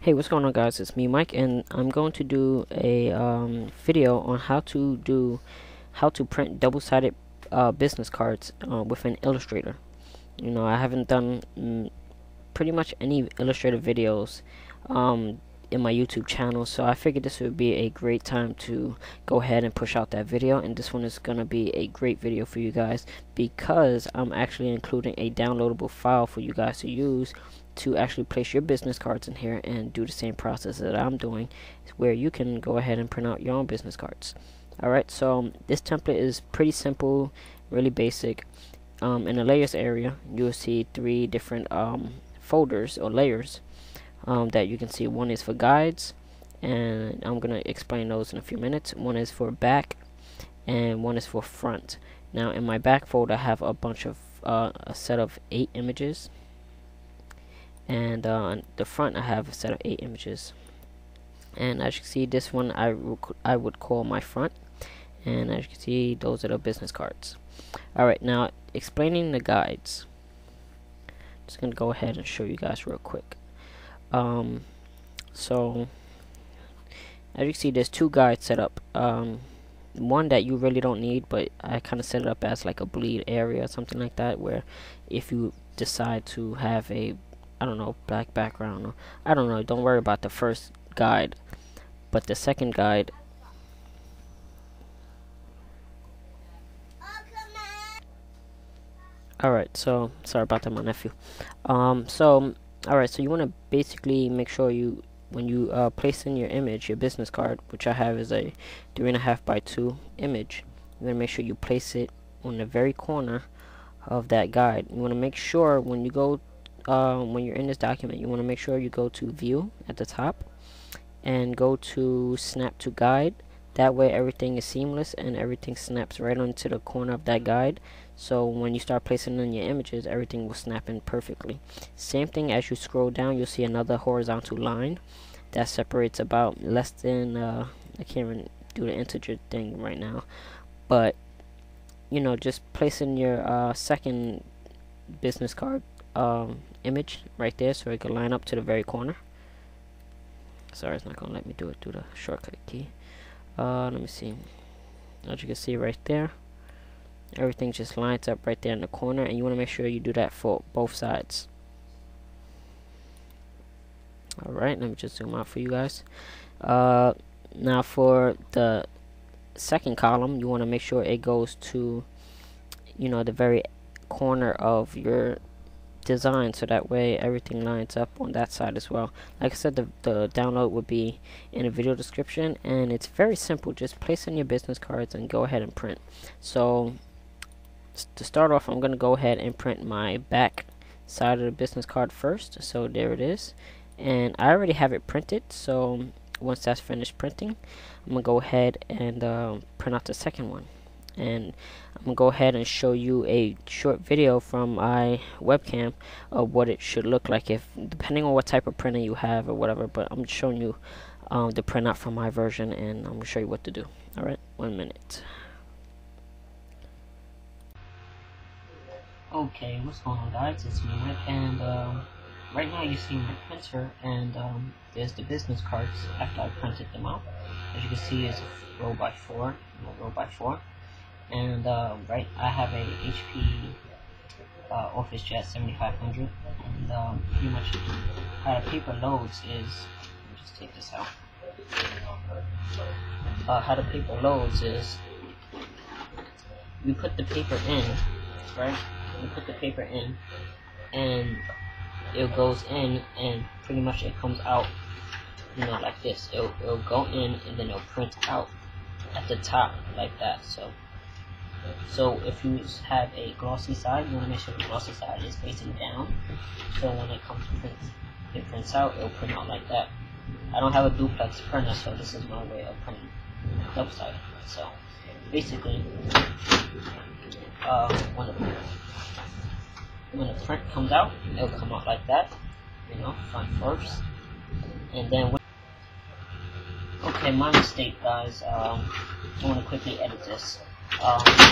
Hey, what's going on guys? It's me, Mike, and I'm going to do a um, video on how to do, how to print double-sided uh, business cards uh, with an Illustrator. You know, I haven't done mm, pretty much any Illustrator videos um, in my YouTube channel, so I figured this would be a great time to go ahead and push out that video, and this one is going to be a great video for you guys because I'm actually including a downloadable file for you guys to use to actually place your business cards in here and do the same process that I'm doing where you can go ahead and print out your own business cards. Alright, so um, this template is pretty simple, really basic. Um, in the layers area, you'll see three different um, folders or layers um, that you can see. One is for guides, and I'm going to explain those in a few minutes. One is for back, and one is for front. Now, in my back folder, I have a bunch of uh, a set of eight images, and uh, on the front, I have a set of eight images. And as you can see, this one I I would call my front, and as you can see, those are the business cards. All right, now explaining the guides. Just gonna go ahead and show you guys real quick. Um, so as you can see, there's two guides set up. Um, one that you really don't need, but I kind of set it up as like a bleed area or something like that, where if you decide to have a, I don't know, black background, I don't know, don't worry about the first guide, but the second guide. Alright, so sorry about that, my nephew. Um, so Alright, so you want to basically make sure you, when you uh, place in your image, your business card, which I have is a 3.5 by 2 image, you're going to make sure you place it on the very corner of that guide. You want to make sure when you go, uh, when you're in this document, you want to make sure you go to View at the top and go to Snap to Guide that way everything is seamless and everything snaps right onto the corner of that guide. So when you start placing in your images, everything will snap in perfectly. Same thing as you scroll down, you'll see another horizontal line that separates about less than, uh, I can't even do the integer thing right now. But, you know, just placing your uh, second business card um, image right there so it can line up to the very corner. Sorry, it's not going to let me do it through the shortcut key. Uh, let me see. As you can see right there everything just lines up right there in the corner and you want to make sure you do that for both sides. Alright let me just zoom out for you guys. Uh, now for the second column you want to make sure it goes to you know the very corner of your design so that way everything lines up on that side as well. Like I said the, the download would be in the video description and it's very simple. Just place in your business cards and go ahead and print. So to start off I'm gonna go ahead and print my back side of the business card first. So there it is. And I already have it printed so once that's finished printing I'm gonna go ahead and uh, print out the second one and I'm gonna go ahead and show you a short video from my webcam of what it should look like if depending on what type of printer you have or whatever but I'm showing you um, the printout from my version and I'm gonna show you what to do. Alright one minute. Okay what's going on guys? It's me Rick and um, right now you see my printer and um, there's the business cards after I printed them out. As you can see it's a row by four row by four and uh, right I have a HP uh, OfficeJet 7500 and um, pretty much how the paper loads is let me just take this out. Uh, how the paper loads is we put the paper in right? You put the paper in and it goes in and pretty much it comes out you know like this. It'll, it'll go in and then it'll print out at the top like that so so if you have a glossy side, you want to make sure the glossy side is facing down. So when it comes to print, it prints out, it'll print out like that. I don't have a duplex printer, so this is my way of printing double sided. So basically, uh, when, the, when the print comes out, it'll come out like that. You know, front first, and then. When okay, my mistake, guys. Um, I want to quickly edit this. Um,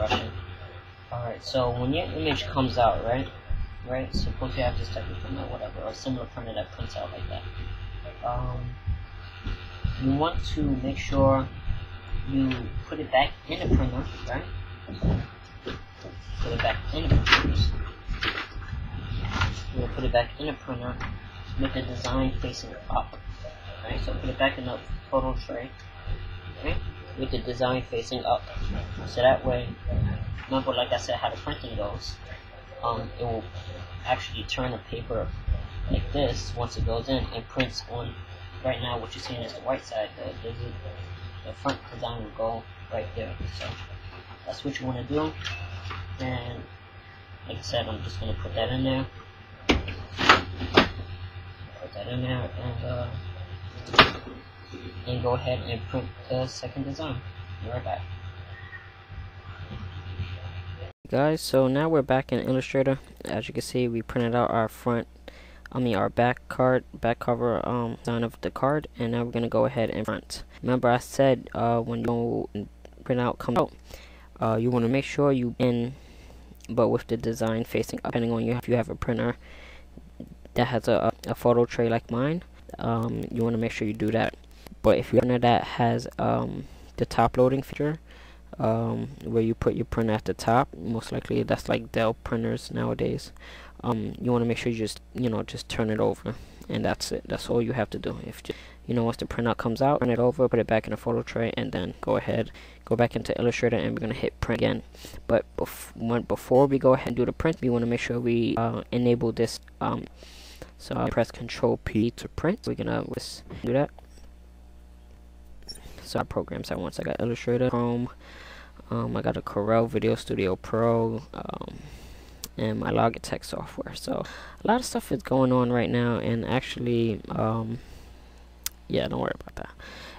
Russian. Alright, so when your image comes out, right? right? Suppose you have this type of printer, whatever, or a similar printer that prints out like that. Um, you want to make sure you put it back in the printer, right? Put it back in the printer. You put it back in the printer with the design facing up. Right? So put it back in the photo tray. Okay? With the design facing up. So that way, remember like I said how the printing goes. Um, it will actually turn the paper like this once it goes in and prints on right now what you're seeing is the white side the, the, the front design will go right there so that's what you want to do and like I said I'm just going to put that in there put that in there and uh, and go ahead and print the second design. Be right back. Guys so now we're back in illustrator. As you can see we printed out our front I mean our back card back cover um design of the card and now we're gonna go ahead and front remember I said uh when you print out come out uh you want to make sure you in but with the design facing up depending on you if you have a printer that has a, a photo tray like mine um you want to make sure you do that but if you have that has um the top loading feature um, where you put your printer at the top most likely that's like Dell printers nowadays. Um, you want to make sure you just you know just turn it over and that's it. That's all you have to do. If you know once the printout comes out turn it over put it back in a photo tray and then go ahead go back into illustrator and we're going to hit print again. But bef when, before we go ahead and do the print we want to make sure we uh, enable this um, so I press control P to print. We're gonna do that so I programs I once. I got illustrator Chrome um, I got a Corel VideoStudio Pro um, and my Logitech software. So a lot of stuff is going on right now, and actually, um, yeah, don't worry about that.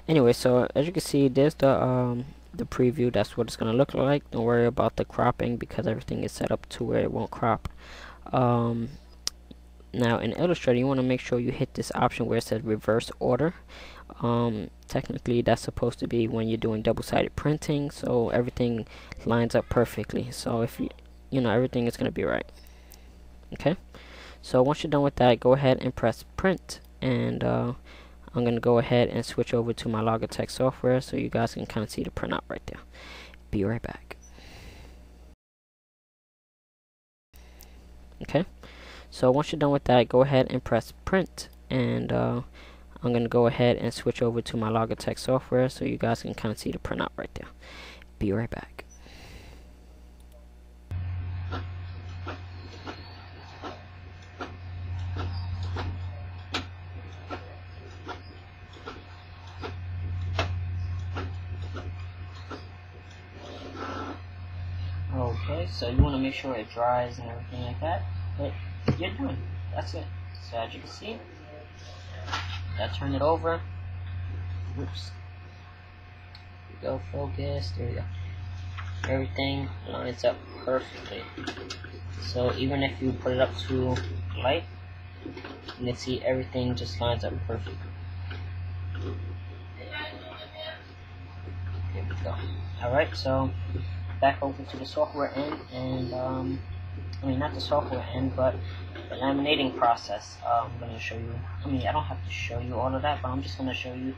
Anyway, so as you can see, there's the um, the preview. That's what it's gonna look like. Don't worry about the cropping because everything is set up to where it won't crop. Um, now in Illustrator, you want to make sure you hit this option where it says reverse order. Um, technically, that's supposed to be when you're doing double-sided printing, so everything lines up perfectly. So if you you know everything is gonna be right. Okay? So once you're done with that go ahead and press print and uh, I'm gonna go ahead and switch over to my Logitech software so you guys can kind of see the printout right there. Be right back. Okay? So once you're done with that go ahead and press print and uh, I'm gonna go ahead and switch over to my Logitech software so you guys can kind of see the printout right there be right back Okay, so you want to make sure it dries and everything like that. But you're done. That's it. So as you can see, I turn it over. Oops. Go focus. There we go. Everything lines up perfectly. So even if you put it up to light, you can see everything just lines up perfectly. Here we go. Alright, so back over to the software end and um, I mean not the software end but the laminating process. Uh, I'm going to show you I mean I don't have to show you all of that but I'm just going to show you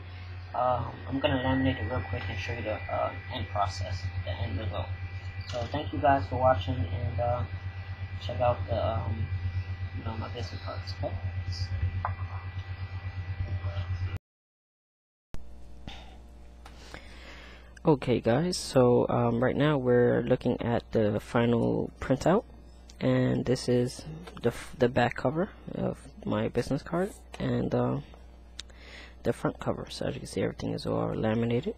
um, I'm going to laminate it real quick and show you the uh, end process the end result. So thank you guys for watching and uh, check out the um, you know my business cards okay? Okay guys, so um, right now we're looking at the final printout and this is the, the back cover of my business card and uh, the front cover. So as you can see everything is all laminated.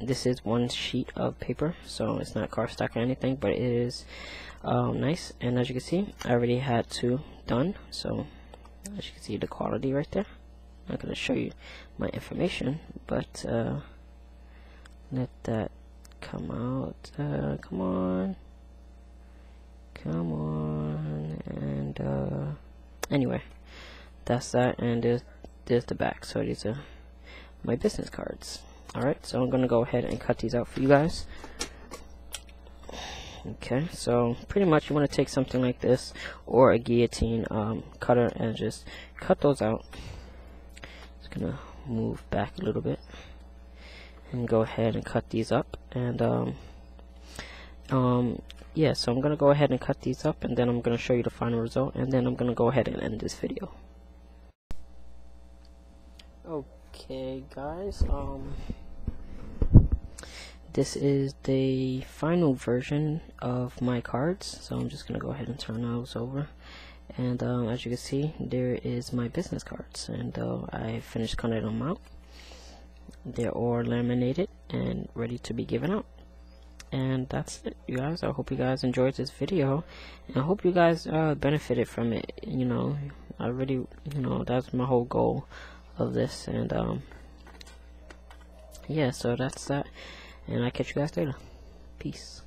This is one sheet of paper so it's not cardstock or anything but it is um, nice. And as you can see I already had two done. So as you can see the quality right there. I'm not going to show you my information but uh, let that come out. Uh, come on come on and uh, anyway that's that and there's, there's the back. So these are my business cards. Alright so I'm gonna go ahead and cut these out for you guys. Okay so pretty much you want to take something like this or a guillotine um, cutter and just cut those out. Just gonna move back a little bit. And go ahead and cut these up and um, um, yeah so I'm gonna go ahead and cut these up and then I'm gonna show you the final result and then I'm gonna go ahead and end this video. Okay guys um this is the final version of my cards so I'm just gonna go ahead and turn those over. And um, as you can see there is my business cards and uh, I finished cutting them out. They're all laminated and ready to be given out and that's it you guys. I hope you guys enjoyed this video. And I hope you guys uh, benefited from it you know. I really you know that's my whole goal of this. And um yeah so that's that. And I catch you guys later. Peace.